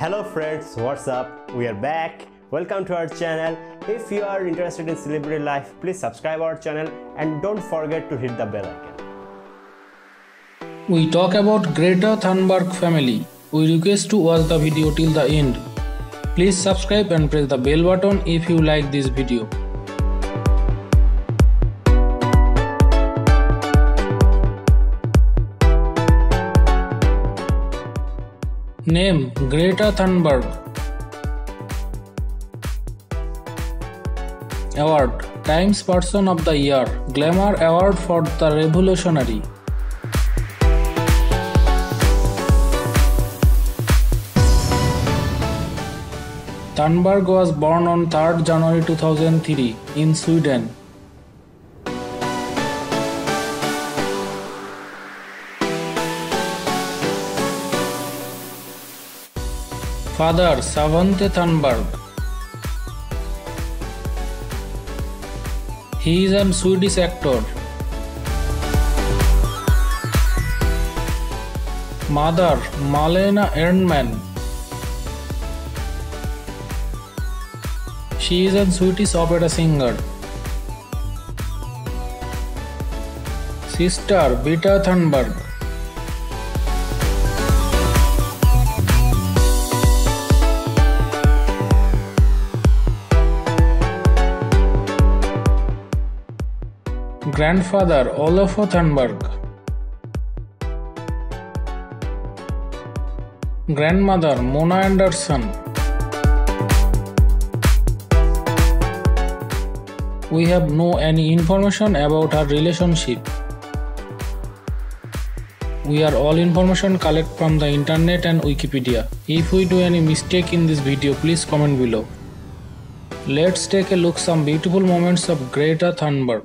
Hello friends, what's up? We are back. Welcome to our channel. If you are interested in celebrity life, please subscribe our channel and don't forget to hit the bell icon. We talk about Greta Thunberg family. We request to watch the video till the end. Please subscribe and press the bell button if you like this video. Name Greta Thunberg. Award Times Person of the Year Glamour Award for the Revolutionary. Thunberg was born on 3rd January 2003 in Sweden. Father Svante Thunberg. He is a Swedish actor. Mother Malena Ernman. She is a Swedish opera singer. Sister Bita Thunberg. Grandfather Olof Thunberg. Grandmother Mona Andersson. We have no any information about her relationship. We are all information collect from the internet and Wikipedia. If we do any mistake in this video, please comment below. Let's take a look some beautiful moments of Greta Thunberg.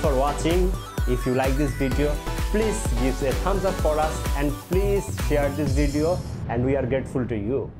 For watching. If you like this video, please give a thumbs up for us and please share this video and we are grateful to you.